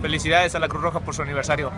Felicidades a la Cruz Roja por su aniversario.